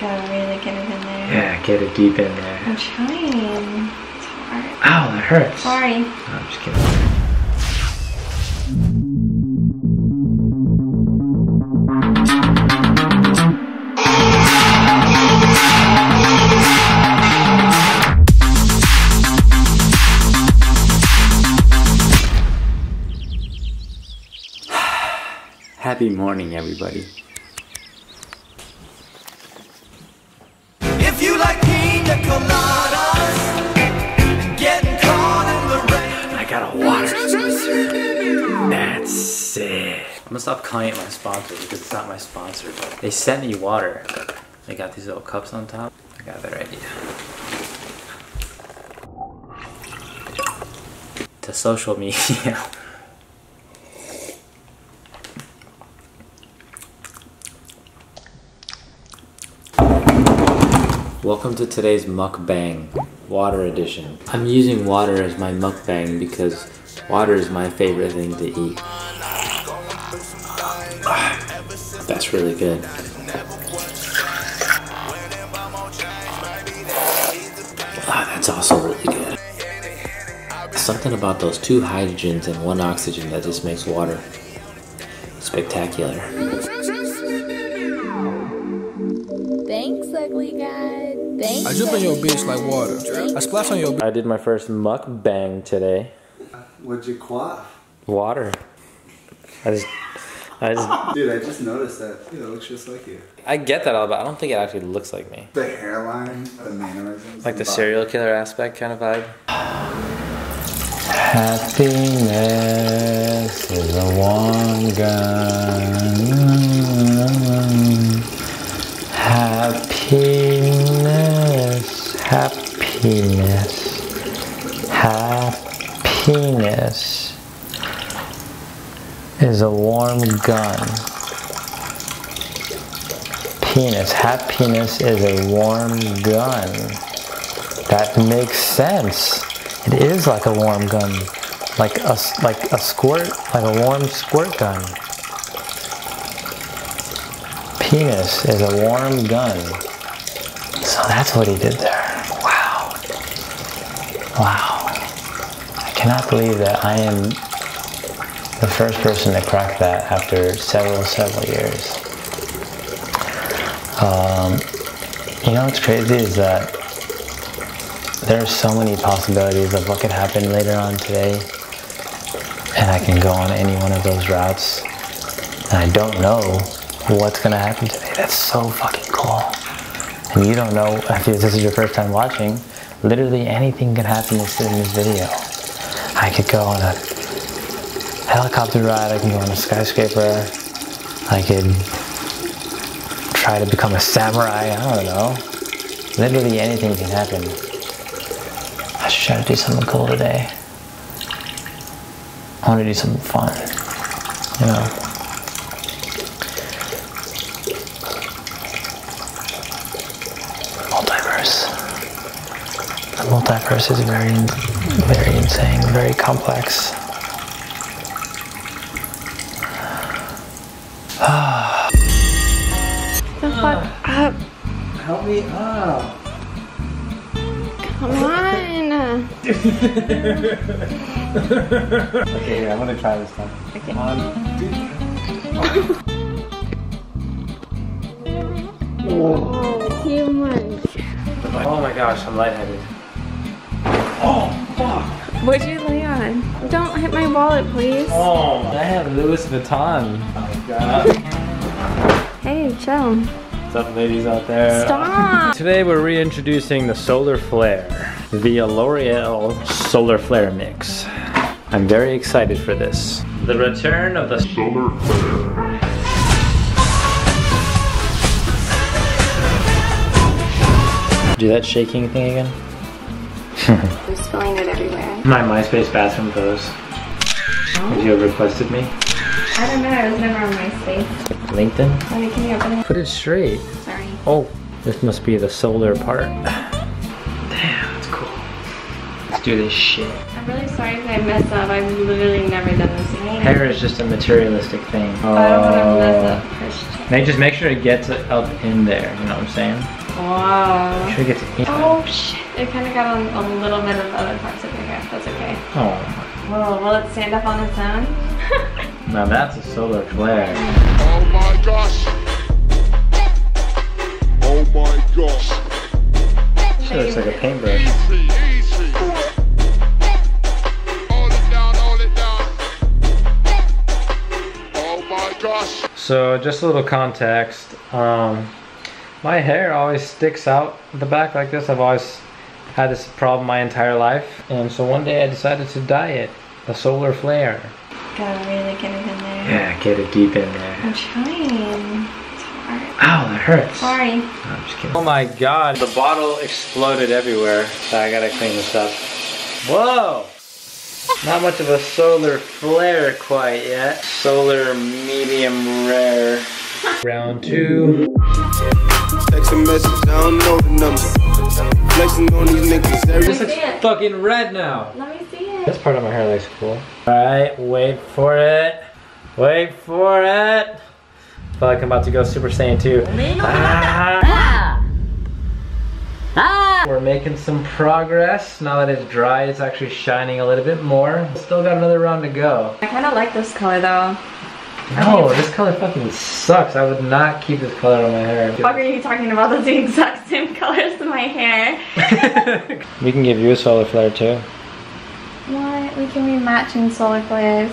Gotta really get it in there. Yeah, get it deep in there. I'm trying. It's hard. Ow, that hurts. Sorry. No, I'm just kidding. Happy morning, everybody. Gonna stop calling it my sponsor because it's not my sponsor. But they sent me water. They got these little cups on top. I got that idea. To social media. Welcome to today's mukbang, water edition. I'm using water as my mukbang because water is my favorite thing to eat. That's really good. Ah, that's also really good. Something about those two hydrogens and one oxygen that just makes water spectacular. Thanks, ugly guy. Thanks. I jump on your bitch like water. I splash on your I did my first mukbang today. What'd you quaff? Water. I just, I just, Dude, I just noticed that. Yeah, it looks just like you. I get that all, but I don't think it actually looks like me. The hairline, the mannerisms. Like the body. serial killer aspect kind of vibe. Happiness is a warm gun. Happiness, happiness, happiness is a warm gun. Penis, happiness is a warm gun. That makes sense. It is like a warm gun, like a like a squirt, like a warm squirt gun. Penis is a warm gun. So that's what he did there. Wow. Wow. I cannot believe that I am the first person to crack that after several, several years. Um, you know what's crazy is that there are so many possibilities of what could happen later on today, and I can go on any one of those routes, and I don't know what's gonna happen today. That's so fucking cool. And you don't know if this is your first time watching. Literally anything can happen in this video. I could go on a helicopter ride. I can go on a skyscraper. I could try to become a samurai. I don't know. Literally anything can happen. I should try to do something cool today. I want to do something fun. You know. Multiverse. The multiverse is very, very insane, very complex. Me up. Come on. Okay, here, I'm gonna try this time. Okay. Oh, too much. Oh my gosh, I'm lightheaded. Oh, fuck. What'd you lay on? Don't hit my wallet, please. Oh, I have Louis Vuitton. Oh my god. Hey, chill. What's up, ladies out there? Stop. Today we're reintroducing the Solar Flare via L'Oreal Solar Flare Mix. I'm very excited for this. The return of the Solar Flare. Do that shaking thing again? I'm spilling it everywhere. My MySpace bathroom pose. Have you ever requested me? I don't know. I was never on MySpace. LinkedIn? Let me can you open it? Put it straight. Sorry. Oh, this must be the solar part. Damn, that's cool. Let's do this shit. I'm really sorry if I mess up. I've literally never done this. Hair is just a materialistic thing. I don't want to mess Oh. up Christian. Now just make sure it gets up in there, you know what I'm saying? Wow. Make sure it gets in. Oh shit, it kind of got on a little bit of other parts of your hair. That's okay. Oh, Whoa, will it stand up on its own? Now that's a solar flare. Oh my gosh. Oh my gosh. Shit looks like a paintbrush. Easy, easy. Hold it down, hold it down. Oh my gosh. So just a little context. Um, my hair always sticks out the back like this. I've always had this problem my entire life, and so one day I decided to dye it a solar flare. Gotta really get it in there. Yeah, get it deep in there. I'm trying. It's hard. Ow, that hurts. Sorry. No, I'm just kidding. Oh my god, the bottle exploded everywhere. So I gotta clean this up. Whoa! Not much of a solar flare quite yet. Solar medium rare. Round two. Text a message, I don't know the number. Flexing on these niggas every This looks fucking red now. Let me see it. This part of my hair looks cool. Alright, wait for it. Wait for it. feel like I'm about to go Super Saiyan 2. Ah. We're making some progress. Now that it's dry, it's actually shining a little bit more. Still got another round to go. I kind of like this color though. No, this color fucking sucks. I would not keep this color on my hair. Fuck are you talking about? That's the exact same color as my hair. we can give you a solar flare too. What? We can be matching solar flares.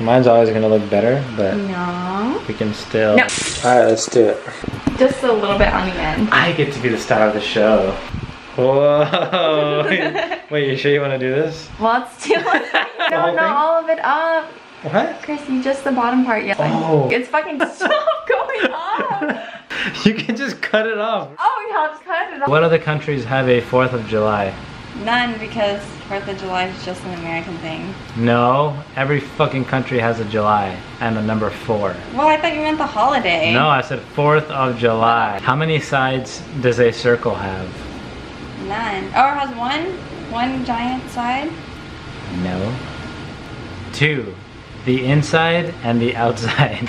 Mine's always gonna look better, but No. we can still. No. Alright, let's do it. Just a little bit on the end. I get to be the star of the show. Whoa. Wait, you sure you want to do this? Well, it's too much. whole No, not all of it up. What? Chrissy, just the bottom part. Yeah. Oh. It's fucking stop going up. You can just cut it off. Oh yeah, just cut it off. What other countries have a 4th of July? None because Fourth of July is just an American thing. No, every fucking country has a July and a number 4. Well, I thought you meant the holiday. No, I said 4th of July. How many sides does a circle have? None. Oh, it has one? One giant side? No. Two. The inside and the outside.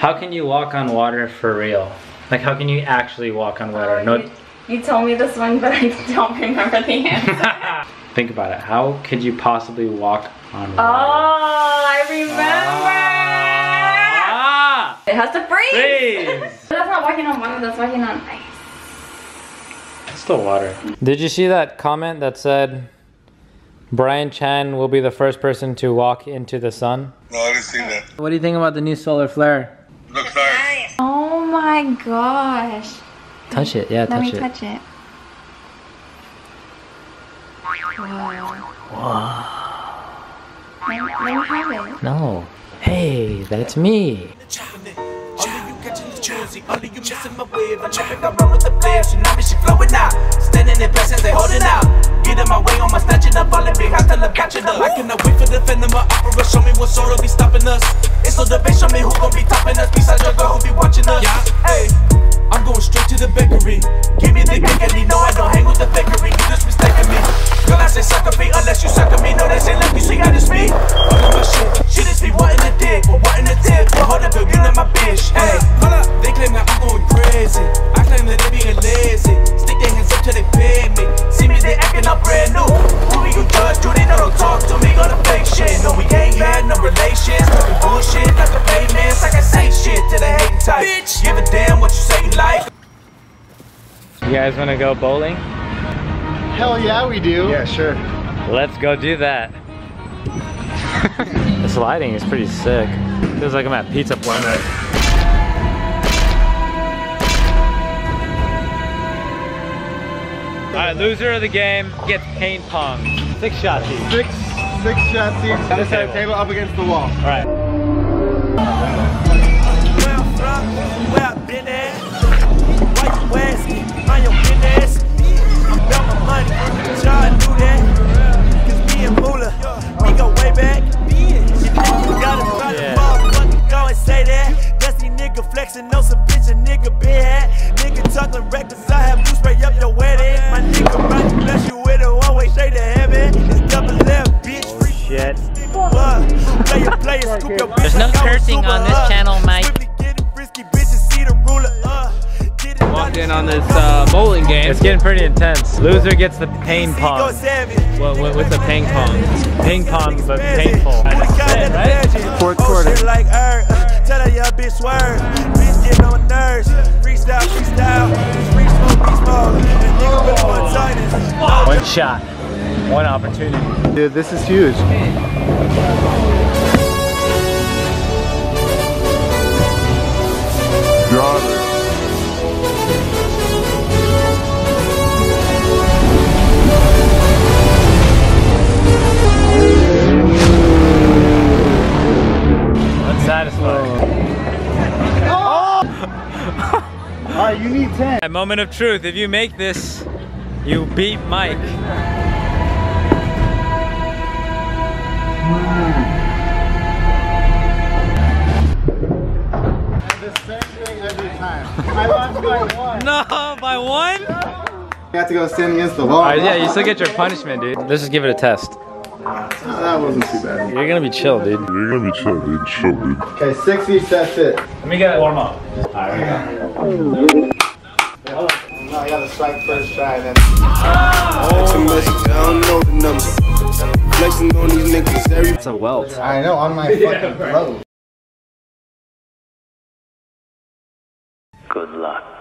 how can you walk on water for real? Like how can you actually walk on water? Oh, no You, you told me this one, but I don't remember the answer. Think about it. How could you possibly walk on water? oh. I remember! Ah! It has to freeze! Freeze! that's not walking on water, that's walking on ice. It's still water. Did you see that comment that said Brian Chan will be the first person to walk into the sun? No, I didn't see that. What do you think about the new solar flare? Looks nice. Oh my gosh. Touch it, yeah, Let touch me it. touch it. Wow. Let, let me have it. No. Hey, that's me. Only you catching the choosy, only you missing my wave. I'm tripping, I run with the flash, and now she flowing out. Standing in patience, they holding out. Get in my way on my snatching up, falling behind till I'm catching up. I cannot wait for the phantom of opera. Show me what's sort be stopping us. It's so debate, show me who gon' be topping us. Besides You guys want to go bowling? Hell yeah, we do. Yeah, sure. Let's go do that. this lighting is pretty sick. Feels like I'm at Pizza Planet. Alright, loser of the game gets pain pong. Six shots each. Six, six shots each. the This table. table up against the wall. Alright. Mind your business. I'm about my money. Try to do that. Cause me and Moolah, we go way back. You think you got it by the Yeah. motherfucker, go and say that. Dusty nigga flexing on some bitch a nigga been had. Nigga talking reckless, I have you spray up your wedding. My nigga about to bless you with a one way straight to heaven. It's double left, bitch. Free Shit. Player, player, scoop your There's no bitch like I was cursing on this channel, Mike. Swiftly getting frisky bitches see the on this uh, bowling game. It's getting pretty intense. Loser gets the pain pong. What, what, what's a ping pong? Ping pong, but painful. Fourth quarter. Like her, uh, tell her your bitch swerve. Bitch get on nerves. Freestyle, freestyle. Free smoke, free smoke. And nigga really want tightness. One shot, one opportunity. Dude, this is huge. Moment of truth. If you make this, you beat Mike. The same thing every time. I lost by one. No, by one? You have to go stand against the wall. Alright, yeah, you still get your punishment, dude. Let's just give it a test. Oh, that wasn't too bad. You're gonna be chill, dude. You're gonna be chill, dude. Chill, dude. Okay, six each, that's it. Let me get it warm up. Alright, No, I gotta strike first try then. Text a message, I don't know the number. On these niggas every It's a welt. I know, on my fucking throat. Good luck.